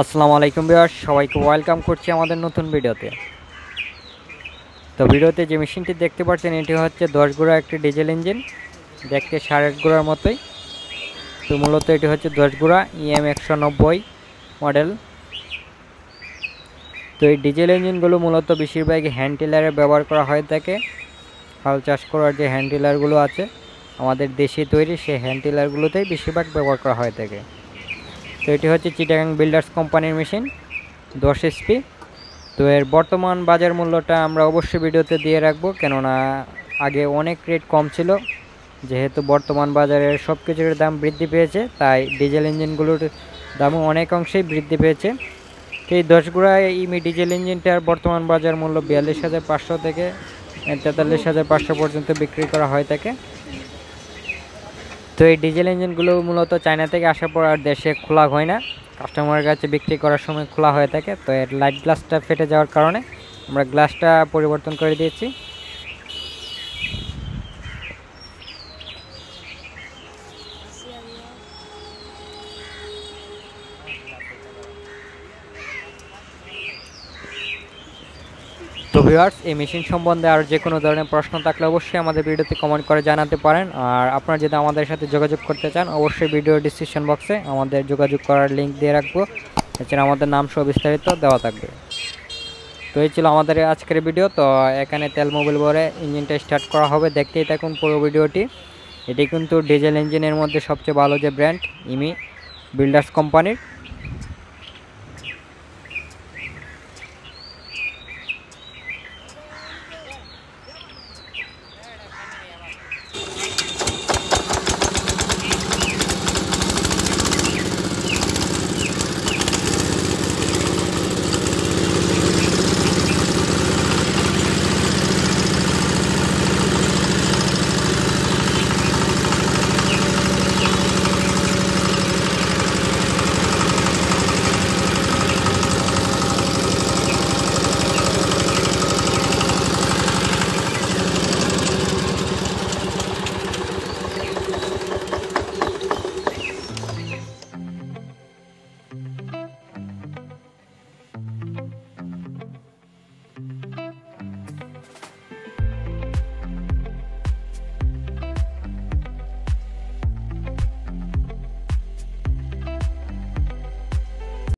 আসসালামু আলাইকুম বিয়ার সবাইকে ওয়েলকাম করছি আমাদের নতুন ভিডিওতে। তো ভিডিওতে যে মেশিনটি দেখতে পাচ্ছেন, এটি হচ্ছে দশ গোড়া একটি ডিজেল ইঞ্জিন, দেখতে সাড়ে আট গোড়ার মতোই। তো মূলত এটি হচ্ছে দশ গোড়া ইএম একশো নব্বই মডেল তো এই ডিজেল ইঞ্জিনগুলো মূলত বেশিরভাগই হ্যান্ড টিলারে ব্যবহার করা হয়ে থাকে। হাল চাষ করার যে হ্যান্ড টিলারগুলো আছে আমাদের দেশে তৈরি সেই হ্যান্ড টিলারগুলোতেই বেশিরভাগ ব্যবহার করা হয়ে থাকে। তো এটি হচ্ছে চিটাগাং বিল্ডার্স কোম্পানির মেশিন দশ এসপি তো এর বর্তমান বাজার মূল্যটা আমরা অবশ্যই ভিডিওতে দিয়ে রাখব, কেননা আগে অনেক রেট কম ছিল। যেহেতু বর্তমান বাজারের সব কিছুর দাম বৃদ্ধি পেয়েছে, তাই ডিজেল ইঞ্জিনগুলোর দামও অনেক অংশেই বৃদ্ধি পেয়েছে। তো এই দশ গুড়া ইমি ডিজেল ইঞ্জিনটার বর্তমান বাজার মূল্য বিয়াল্লিশ হাজার পাঁচশো থেকে তেতাল্লিশ হাজার পাঁচশো পর্যন্ত বিক্রি করা হয়ে থাকে। তো এই ডিজেল ইঞ্জিনগুলো মূলত চায়না থেকে আসার পর আর দেশে খোলা হয় না। কাস্টমারের কাছে বিক্রি করার সময় খোলা হয়ে থাকে। তো এর লাইট গ্লাসটা ফেটে যাওয়ার কারণে আমরা গ্লাসটা পরিবর্তন করে দিয়েছি। তো ভিউয়ার্স, এই মেশিন সম্বন্ধে আর যে কোনো ধরনের প্রশ্ন থাকলে অবশ্যই আমাদের ভিডিওতে কমেন্ট করে জানাতে পারেন। আর আপনারা যদি আমাদের সাথে যোগাযোগ করতে চান, অবশ্যই ভিডিও ডিসক্রিপশন বক্সে আমাদের যোগাযোগ করার লিঙ্ক দিয়ে রাখব। এছাড়া আমাদের নাম সহ বিস্তারিত দেওয়া থাকবে। তো এই ছিল আমাদের আজকের ভিডিও। তো এখানে তেল মোবিল ভরে ইঞ্জিনটা স্টার্ট করা হবে। দেখতেই থাকুন পুরো ভিডিওটি। এটি কিন্তু ডিজেল ইঞ্জিনের মধ্যে সবচেয়ে ভালো যে ব্র্যান্ড ইমি বিল্ডার্স কোম্পানির।